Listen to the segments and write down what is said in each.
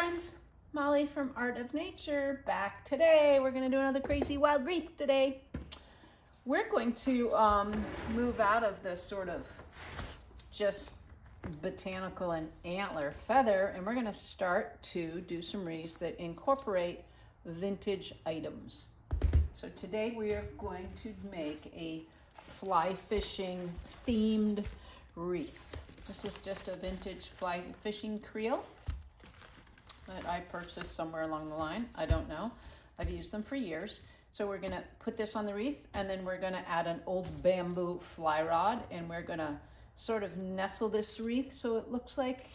friends. Molly from Art of Nature back today. We're to do another crazy wild wreath today. We're going to um, move out of the sort of just botanical and antler feather and we're to start to do some wreaths that incorporate vintage items. So today we are going to make a fly fishing themed wreath. This is just a vintage fly fishing creel that I purchased somewhere along the line. I don't know. I've used them for years. So we're gonna put this on the wreath and then we're gonna add an old bamboo fly rod and we're gonna sort of nestle this wreath so it looks like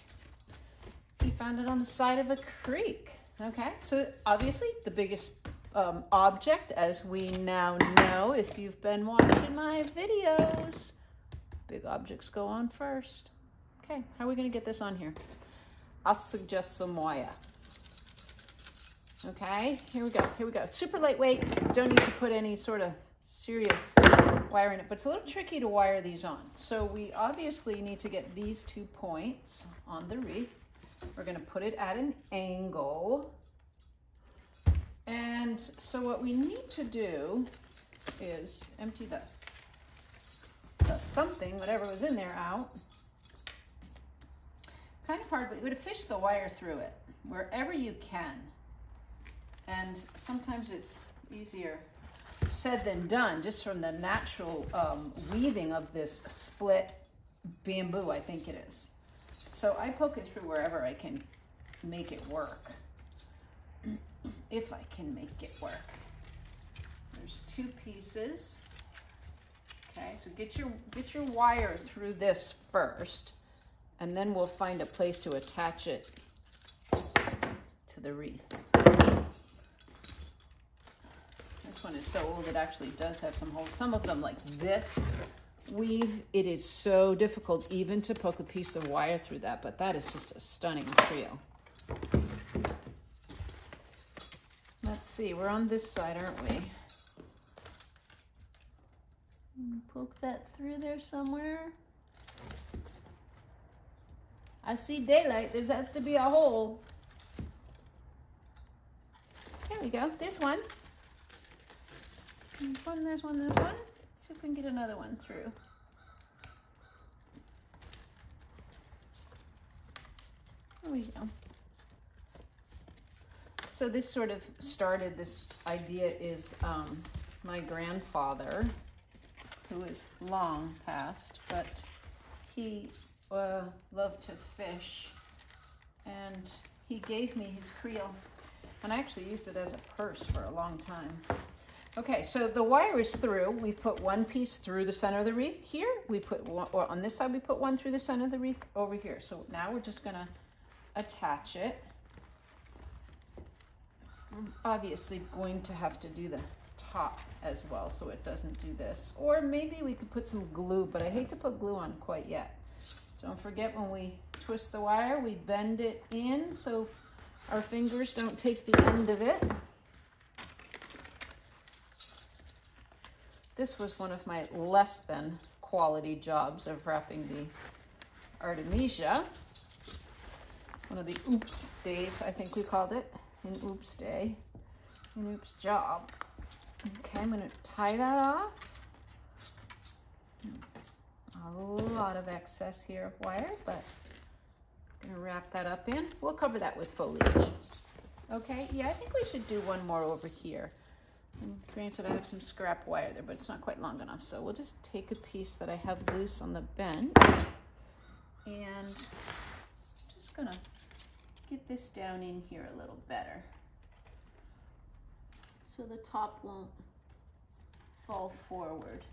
we found it on the side of a creek. Okay, so obviously the biggest um, object, as we now know if you've been watching my videos, big objects go on first. Okay, how are we gonna get this on here? I'll suggest some wire. Okay, here we go, here we go. Super lightweight, don't need to put any sort of serious wire in it, but it's a little tricky to wire these on. So we obviously need to get these two points on the wreath. We're gonna put it at an angle. And so what we need to do is empty the, the something, whatever was in there out. Kind of hard, but you would fish the wire through it wherever you can. And sometimes it's easier said than done, just from the natural um, weaving of this split bamboo, I think it is. So I poke it through wherever I can make it work. if I can make it work. There's two pieces. Okay, so get your get your wire through this first, and then we'll find a place to attach it to the wreath. This one is so old it actually does have some holes. Some of them like this weave, it is so difficult even to poke a piece of wire through that, but that is just a stunning trio. Let's see, we're on this side, aren't we? Poke that through there somewhere. I see daylight, there has to be a hole. There we go, there's one. There's one, there's one, there's one. Let's see if we can get another one through. There we go. So this sort of started, this idea is um, my grandfather, who is long past, but he uh, to fish and he gave me his creel and I actually used it as a purse for a long time. Okay, so the wire is through. We've put one piece through the center of the wreath here. We put one, or on this side, we put one through the center of the wreath over here. So now we're just gonna attach it. We're obviously going to have to do the top as well so it doesn't do this. Or maybe we could put some glue, but I hate to put glue on quite yet. Don't forget when we twist the wire, we bend it in so our fingers don't take the end of it. This was one of my less than quality jobs of wrapping the Artemisia. One of the oops days, I think we called it. An oops day, an oops job. Okay, I'm gonna tie that off. A lot of excess here of wire, but I'm gonna wrap that up in. We'll cover that with foliage. Okay, yeah, I think we should do one more over here. And granted, I have some scrap wire there, but it's not quite long enough. So we'll just take a piece that I have loose on the bench and just gonna get this down in here a little better so the top won't fall forward.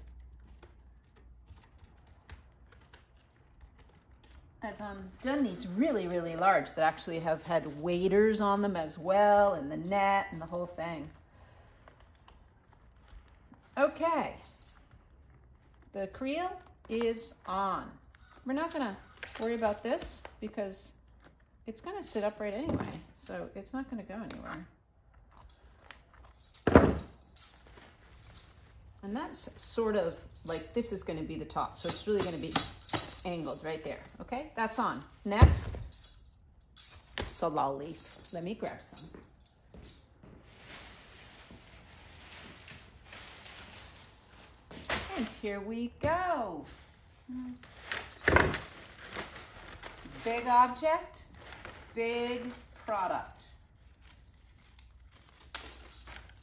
I've um, done these really, really large that actually have had waders on them as well and the net and the whole thing. Okay, the creel is on. We're not gonna worry about this because it's gonna sit upright anyway, so it's not gonna go anywhere. And that's sort of like, this is gonna be the top, so it's really gonna be angled right there, okay? That's on. Next, salal leaf. Let me grab some. And here we go. Big object, big product.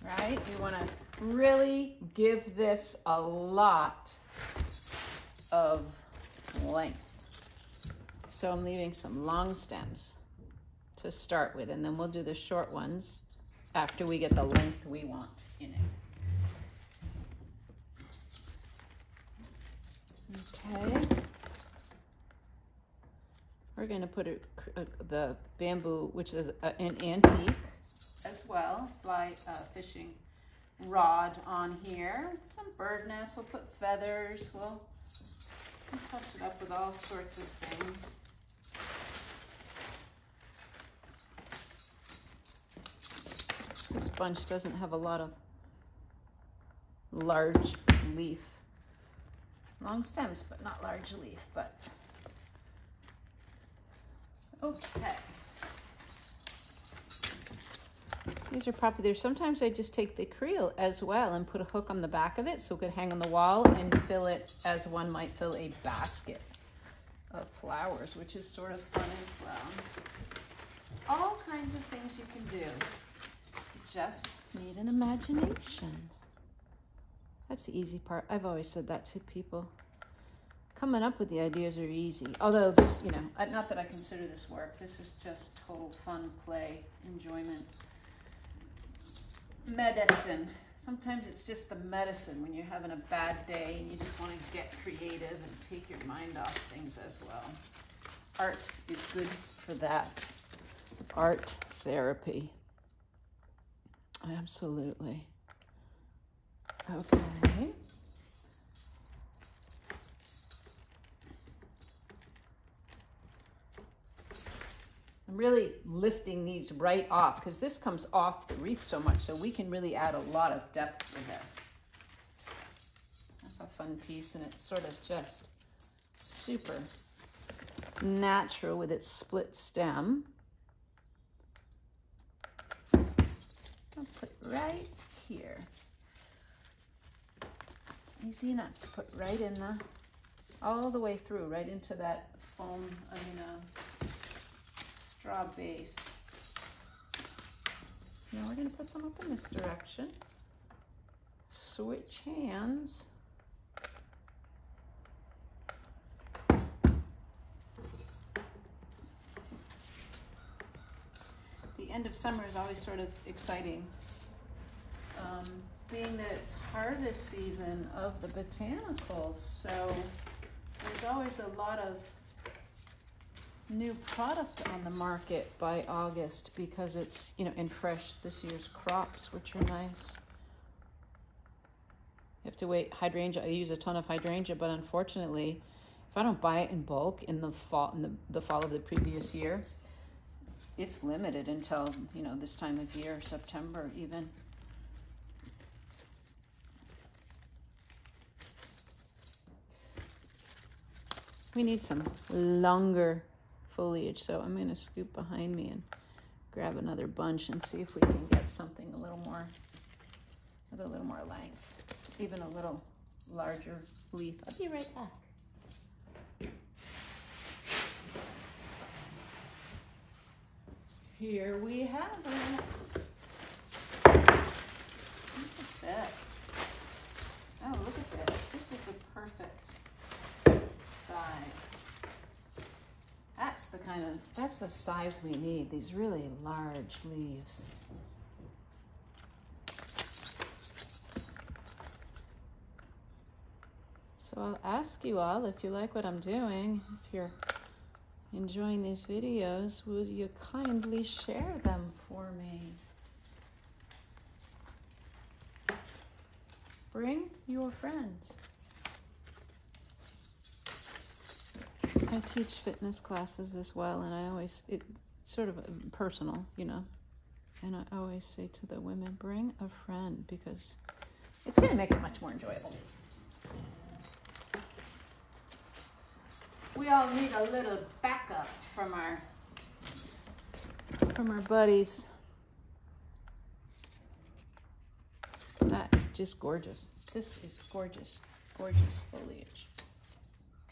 Right? We want to really give this a lot of length. So I'm leaving some long stems to start with, and then we'll do the short ones after we get the length we want in it. Okay. We're going to put a, a, the bamboo, which is a, an antique as well, fly uh, fishing rod on here. Some bird nests, we'll put feathers, we'll, we'll touch it up with all sorts of things. This bunch doesn't have a lot of large leaf. Long stems, but not large leaf, but okay. These are there. Sometimes I just take the creel as well and put a hook on the back of it so it could hang on the wall and fill it as one might fill a basket of flowers, which is sort of fun as well. All kinds of things you can do. You just need an imagination. That's the easy part. I've always said that to people. Coming up with the ideas are easy. Although this, you know, not that I consider this work. This is just total fun, play, enjoyment medicine. Sometimes it's just the medicine when you're having a bad day and you just want to get creative and take your mind off things as well. Art is good for that. Art therapy. Absolutely. Okay. I'm really lifting these right off because this comes off the wreath so much so we can really add a lot of depth to this. That's a fun piece and it's sort of just super natural with its split stem. I'll put it right here. Easy enough to put right in the, all the way through, right into that foam, I mean, uh, straw base. Now we're going to put some up in this direction. Switch hands. The end of summer is always sort of exciting. Um, being that it's harvest season of the botanicals, so there's always a lot of new product on the market by August because it's, you know, in fresh this year's crops, which are nice. You have to wait hydrangea. I use a ton of hydrangea, but unfortunately, if I don't buy it in bulk in the fall in the, the fall of the previous year, it's limited until, you know, this time of year, September even. We need some longer foliage. So I'm going to scoop behind me and grab another bunch and see if we can get something a little more, with a little more length, even a little larger leaf. I'll be right back. Here we have it. Look at this. Oh, look at this. This is a perfect size. That's the kind of, that's the size we need, these really large leaves. So I'll ask you all if you like what I'm doing, if you're enjoying these videos, would you kindly share them for me? Bring your friends. I teach fitness classes as well, and I always, it's sort of um, personal, you know. And I always say to the women, bring a friend because it's going to make it much more enjoyable. We all need a little backup from our from our buddies. That is just gorgeous. This is gorgeous, gorgeous foliage.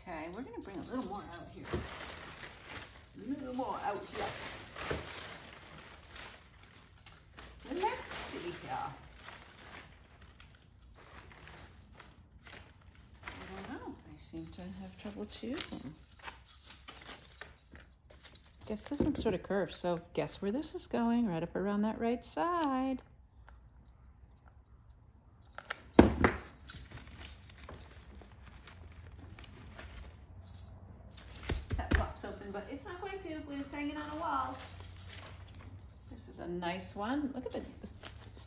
Okay, we're gonna bring a little more out here. A little more out here. Let's see here. I don't know. I seem to have trouble choosing. Guess this one's sort of curved, so guess where this is going? Right up around that right side. That pops open, but it's not going to when it's hanging on a wall. This is a nice one. Look at this.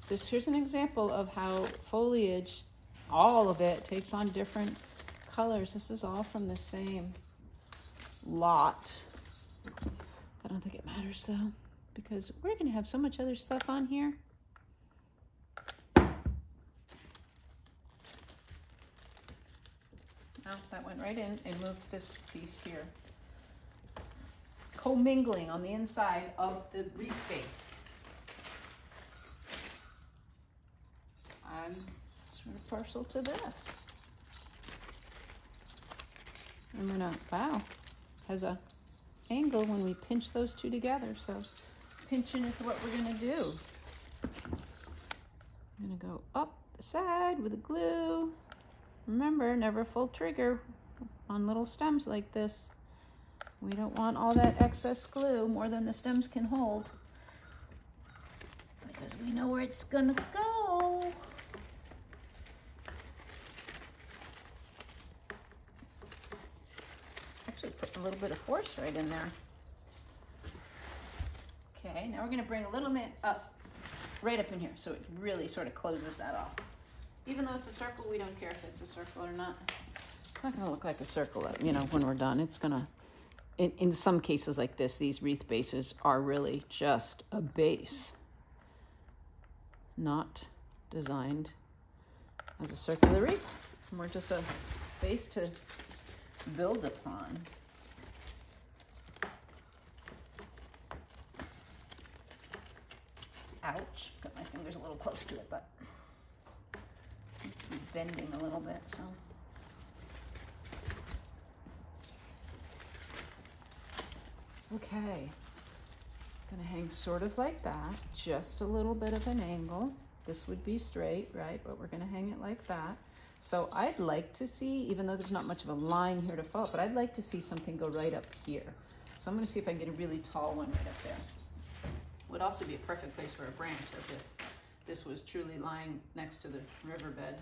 This here's an example of how foliage, all of it, takes on different colors. This is all from the same lot. I don't think it matters though, because we're gonna have so much other stuff on here. Oh, that went right in and moved this piece here. Commingling on the inside of the reef base. I'm sort of partial to this. I'm gonna, wow, has a angle when we pinch those two together. So pinching is what we're gonna do. I'm gonna go up the side with the glue. Remember, never full trigger on little stems like this. We don't want all that excess glue more than the stems can hold because we know where it's gonna go. Bit of force right in there. Okay, now we're gonna bring a little bit up, right up in here, so it really sort of closes that off. Even though it's a circle, we don't care if it's a circle or not. It's not gonna look like a circle, uh, you know, when we're done. It's gonna, in, in some cases like this, these wreath bases are really just a base, not designed as a circular wreath. More just a base to build upon. Ouch, got my fingers a little close to it, but it's bending a little bit, so. Okay, gonna hang sort of like that, just a little bit of an angle. This would be straight, right? But we're gonna hang it like that. So I'd like to see, even though there's not much of a line here to follow, but I'd like to see something go right up here. So I'm gonna see if I can get a really tall one right up there. Would also be a perfect place for a branch as if this was truly lying next to the riverbed.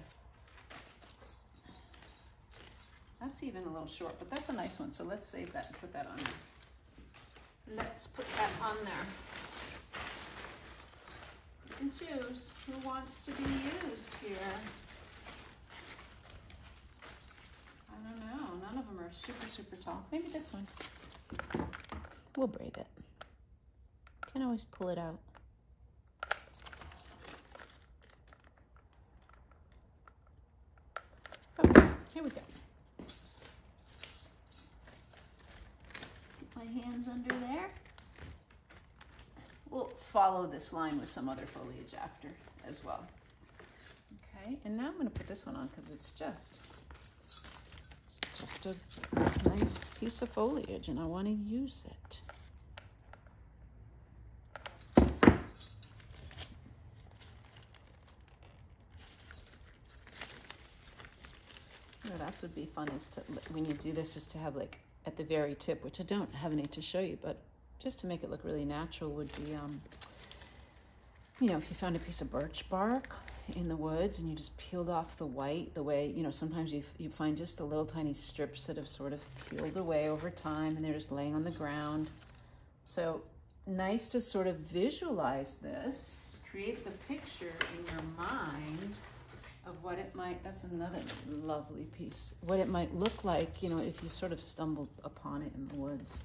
That's even a little short, but that's a nice one. So let's save that and put that on there. Let's put that on there. You can choose who wants to be used here. I don't know. None of them are super, super tall. Maybe this one. We'll braid it. Can always pull it out. Okay, here we go. Put my hands under there. We'll follow this line with some other foliage after as well. Okay, and now I'm going to put this one on because it's just just a nice piece of foliage and I want to use it. That's would be fun is to, when you do this, is to have like at the very tip, which I don't have any to show you, but just to make it look really natural would be, um, you know, if you found a piece of birch bark in the woods and you just peeled off the white the way, you know, sometimes you, you find just the little tiny strips that have sort of peeled away over time and they're just laying on the ground. So nice to sort of visualize this, create the picture in your mind of what it might, that's another lovely piece, what it might look like, you know, if you sort of stumbled upon it in the woods.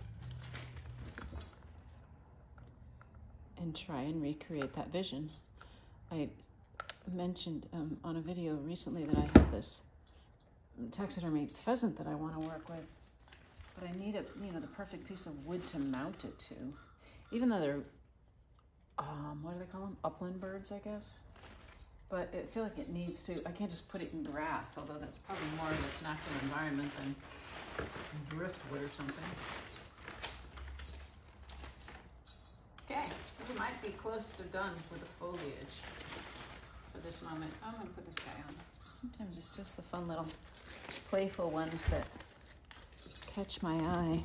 And try and recreate that vision. I mentioned um, on a video recently that I have this taxidermy pheasant that I want to work with, but I need a, you know, the perfect piece of wood to mount it to. Even though they're um, what do they call them? Upland birds, I guess. But I feel like it needs to, I can't just put it in grass, although that's probably more of its natural environment than driftwood or something. Okay, we might be close to done with the foliage for this moment. I'm gonna put this guy on. Sometimes it's just the fun little playful ones that catch my eye.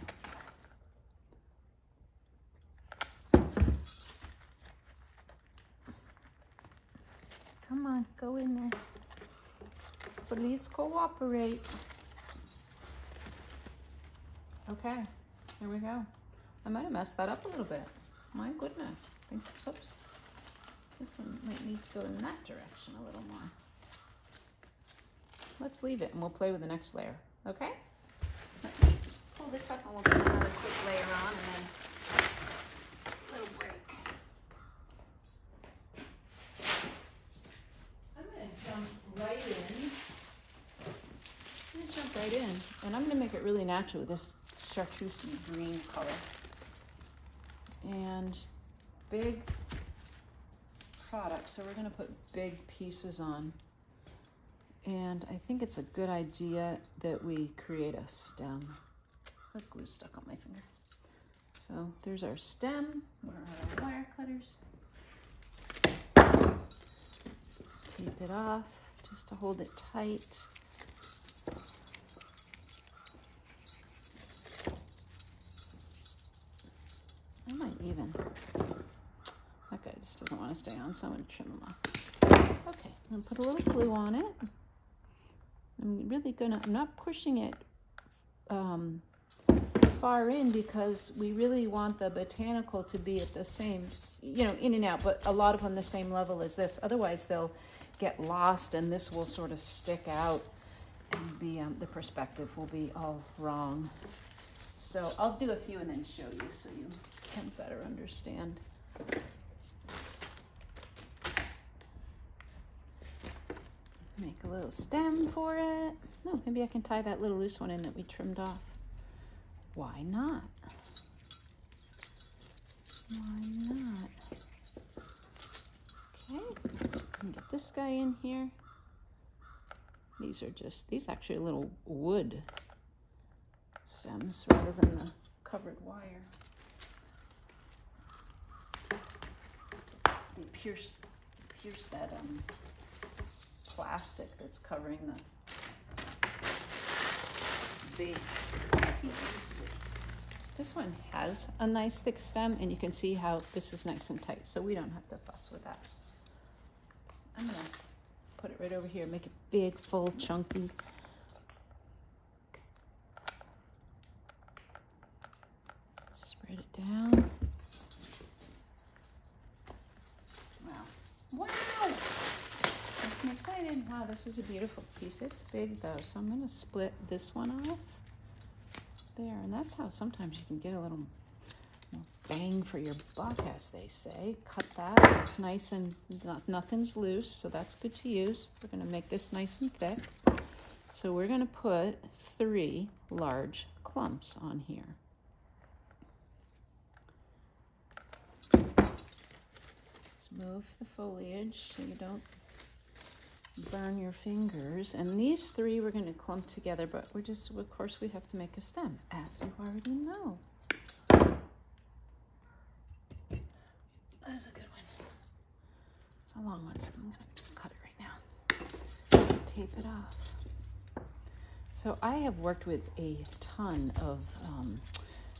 On, go in there. Please cooperate. Okay, here we go. I might have messed that up a little bit. My goodness. Think, oops. This one might need to go in that direction a little more. Let's leave it and we'll play with the next layer, okay? Let me pull this up and we'll put another quick layer on and then a little break. I'm gonna jump right in. I'm gonna jump right in and I'm gonna make it really natural with this chartreuse green color. And big product, so we're gonna put big pieces on. And I think it's a good idea that we create a stem. The glue stuck on my finger. So there's our stem. Where are our wire cutters? Tape it off just to hold it tight. I might even, that guy just doesn't want to stay on, so I'm going to trim him off. Okay, I'm going to put a little glue on it. I'm really gonna, I'm not pushing it um, far in because we really want the botanical to be at the same, you know, in and out, but a lot of them the same level as this. Otherwise they'll get lost and this will sort of stick out and be, um, the perspective will be all wrong. So I'll do a few and then show you so you can better understand. Make a little stem for it. No, maybe I can tie that little loose one in that we trimmed off. Why not? Why not? Okay, let's get this guy in here. These are just, these actually are little wood stems rather than the covered wire. Pierce, pierce that um, plastic that's covering the base. This one has a nice thick stem and you can see how this is nice and tight, so we don't have to fuss with that. I'm gonna put it right over here, make it big, full, chunky. Spread it down. excited. Wow, this is a beautiful piece. It's big though, so I'm going to split this one off there. And that's how sometimes you can get a little bang for your buck, as they say. Cut that. It's nice and not, nothing's loose, so that's good to use. We're going to make this nice and thick. So we're going to put three large clumps on here. Move the foliage so you don't burn your fingers. And these three we're going to clump together, but we're just, of course, we have to make a stem, as you already know. That is a good one. It's a long one, so I'm going to just cut it right now. Tape it off. So I have worked with a ton of um,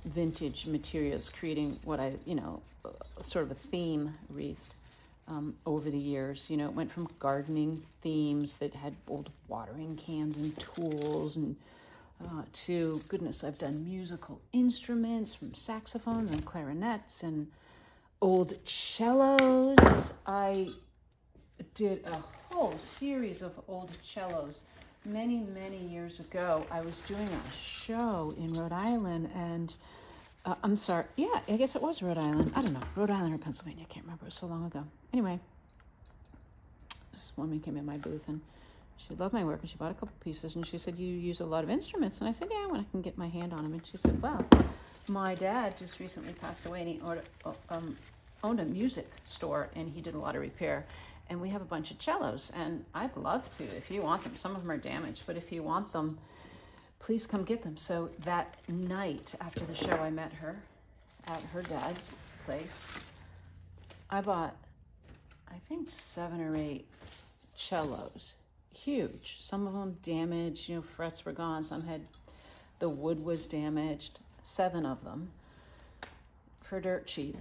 vintage materials, creating what I, you know, sort of a theme wreath um, over the years. You know, it went from gardening themes that had old watering cans and tools and uh, to, goodness, I've done musical instruments from saxophones and clarinets and old cellos. I did a whole series of old cellos many, many years ago. I was doing a show in Rhode Island and uh, I'm sorry. Yeah, I guess it was Rhode Island. I don't know. Rhode Island or Pennsylvania. I can't remember. It was so long ago. Anyway, this woman came in my booth and she loved my work and she bought a couple pieces and she said, You use a lot of instruments. And I said, Yeah, when I can get my hand on them. And she said, Well, my dad just recently passed away and he ordered, um, owned a music store and he did a lot of repair. And we have a bunch of cellos, and I'd love to if you want them. Some of them are damaged, but if you want them, please come get them. So that night after the show, I met her at her dad's place. I bought, I think, seven or eight cellos. Huge. Some of them damaged, you know, frets were gone. Some had, the wood was damaged. Seven of them for dirt cheap.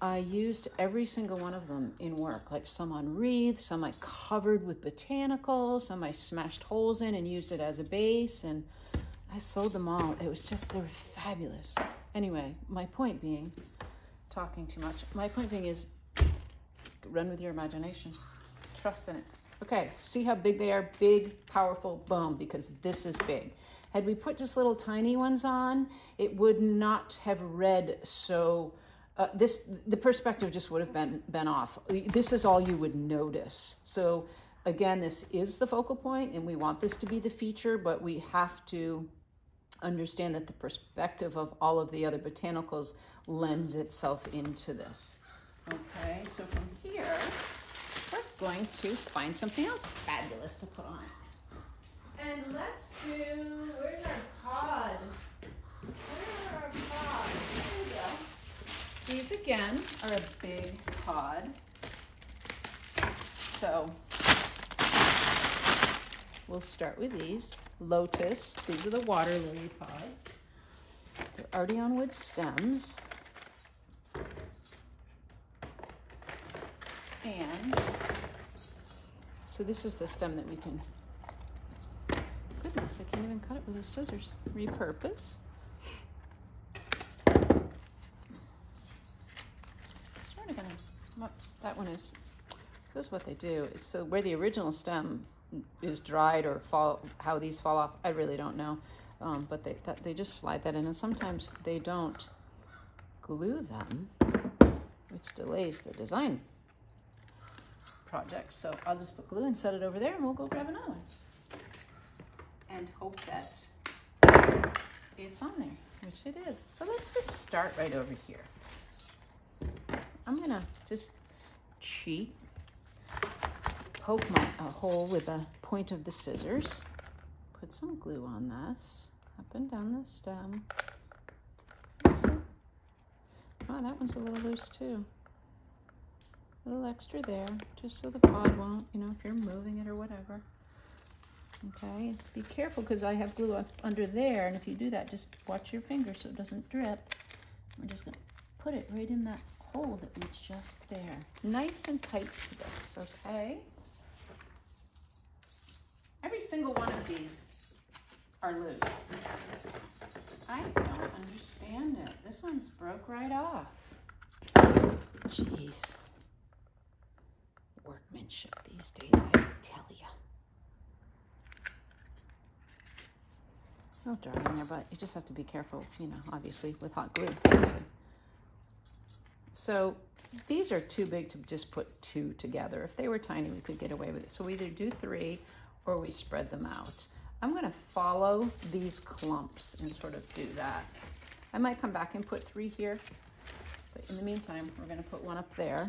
I used every single one of them in work, like some on wreaths, some I covered with botanicals, some I smashed holes in and used it as a base, and I sold them all. It was just, they were fabulous. Anyway, my point being, talking too much, my point being is run with your imagination, trust in it. Okay, see how big they are? Big, powerful, boom, because this is big. Had we put just little tiny ones on, it would not have read so, uh, this, the perspective just would have been, been off. This is all you would notice. So again, this is the focal point and we want this to be the feature, but we have to understand that the perspective of all of the other botanicals lends itself into this. Okay, so from here, we're going to find something else fabulous to put on. And let's do, where's our pod? Where are our pods? There we go. These again are a big pod. So we'll start with these. Lotus, these are the water lily pods. They're already on wood stems. And so this is the stem that we can I can't even cut it with those scissors. Repurpose. Sort of gonna, whoops, that one is, this is what they do. So where the original stem is dried or fall, how these fall off, I really don't know. Um, but they, that, they just slide that in and sometimes they don't glue them, which delays the design project. So I'll just put glue and set it over there and we'll go grab another one hope that it's on there, which it is. So let's just start right over here. I'm gonna just cheat, poke my a hole with a point of the scissors, put some glue on this, up and down the stem. Oh, that one's a little loose too. A little extra there, just so the pod won't, you know, if you're moving it or whatever. Okay, be careful because I have glue up under there, and if you do that, just watch your finger so it doesn't drip. I'm just gonna put it right in that hole that was just there. Nice and tight to this, okay? Every single one of these are loose. I don't understand it. This one's broke right off. Jeez. Workmanship these days, I tell you. It'll dry in there, but you just have to be careful, you know, obviously with hot glue. So these are too big to just put two together. If they were tiny, we could get away with it. So we either do three or we spread them out. I'm gonna follow these clumps and sort of do that. I might come back and put three here, but in the meantime, we're gonna put one up there.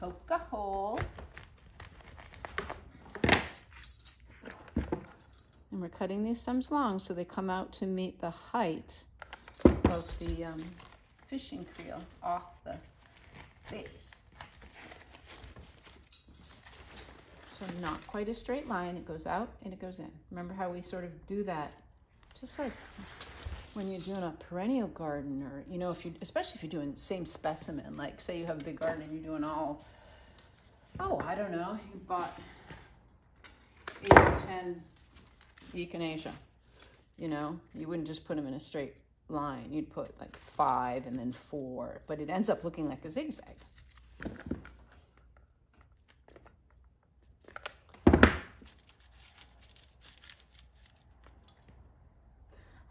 Poke a hole. And we're cutting these stems long so they come out to meet the height of the um, fishing creel off the base. So not quite a straight line, it goes out and it goes in. Remember how we sort of do that, just like when you're doing a perennial garden or, you know, if you, especially if you're doing the same specimen, like say you have a big garden and you're doing all, oh, I don't know, you bought eight or 10 echinacea. You know, you wouldn't just put them in a straight line. You'd put like five and then four, but it ends up looking like a zigzag.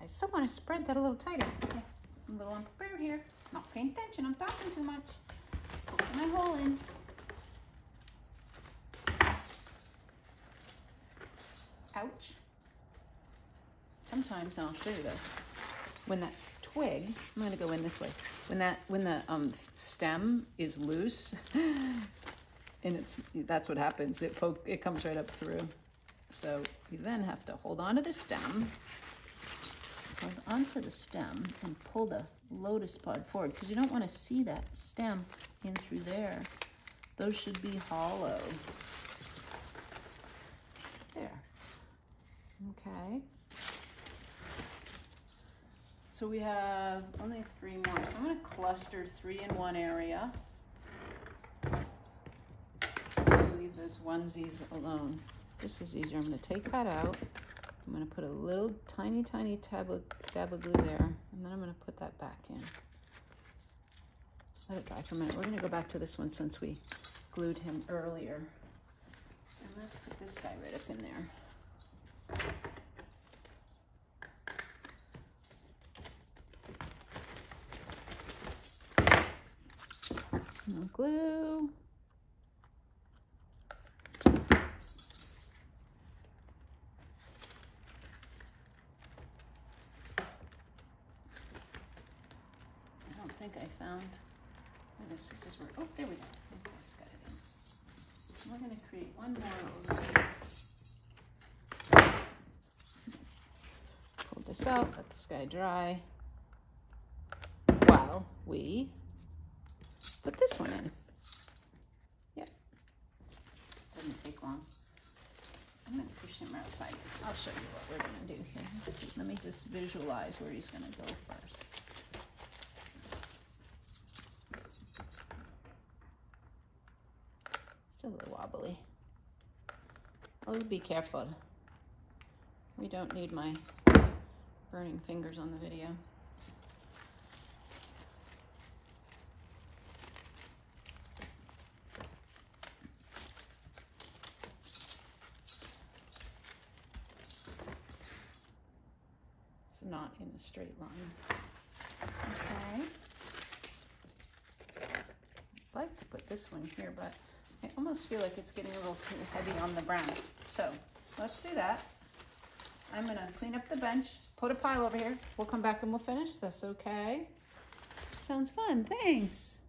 I still want to spread that a little tighter. I'm a little unprepared here. Not paying attention. I'm talking too much. My hole in. Ouch sometimes, I'll show you this, when that twig, I'm gonna go in this way. When that when the um, stem is loose, and it's that's what happens. It poke it comes right up through. So you then have to hold on to the stem, hold onto the stem, and pull the lotus pod forward because you don't want to see that stem in through there. Those should be hollow. There. Okay. So we have only three more. So I'm going to cluster three in one area. Leave those onesies alone. This is easier. I'm going to take that out. I'm going to put a little tiny, tiny tab of, dab of glue there. And then I'm going to put that back in. Let it dry for a minute. We're going to go back to this one since we glued him earlier. And let's put this guy right up in there. More glue. I don't think I found where the scissors were. Oh, there we go. I just got it in. We're going to create one more over here. Pull this out, let this guy dry. While we put this one in. Yep. Doesn't take long. I'm going to push him outside. I'll show you what we're going to do here. See. Let me just visualize where he's going to go first. Still a little wobbly. Oh, be careful. We don't need my burning fingers on the video. It's not in a straight line. Okay. I'd like to put this one here, but I almost feel like it's getting a little too heavy on the brown. So let's do that. I'm gonna clean up the bench, put a pile over here. We'll come back and we'll finish this, okay? Sounds fun, thanks.